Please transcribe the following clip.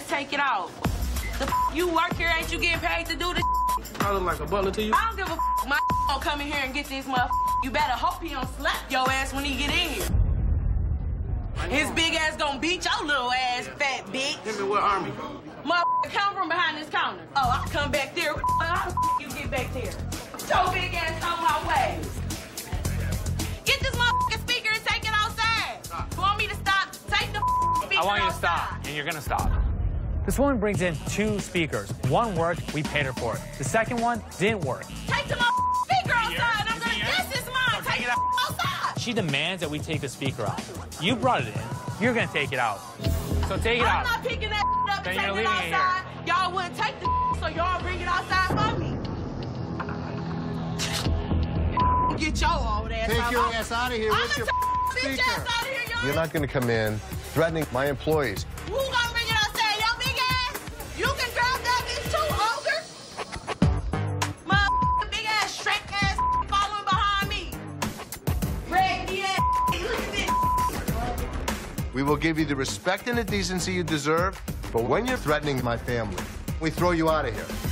ass take it out. The f- you work here, ain't you getting paid to do this? I look like a butler to you? I don't give a f- my gonna come in here and get this motherfucker. You better hope he don't slap your ass when he get in here. His big ass gonna beat your little ass, fat bitch. Him in what army? Motherfucker, come from behind this counter. Oh, I come back there. How the f- you get back there? Your big ass on my way. Get this motherfucking speaker and take it outside. You want me to stop? Take the f- speaker I want you to stop, and you're gonna stop. This woman brings in two speakers. One worked, we paid her for it. The second one didn't work. Take the motherfucking speaker outside. I'm gonna. This is mine. Take take it it outside. She demands that we take the speaker out. You brought it in. You're gonna take it out. So take it out. I'm not picking that up Then and you're taking it leaving it outside. Y'all wouldn't take the so y'all bring it outside for me. Get your old ass Take out. your ass out of here I'ma with your take bitch speaker. ass out of here, y'all. You're not going to come in threatening my employees. We will give you the respect and the decency you deserve, but when you're threatening my family, we throw you out of here.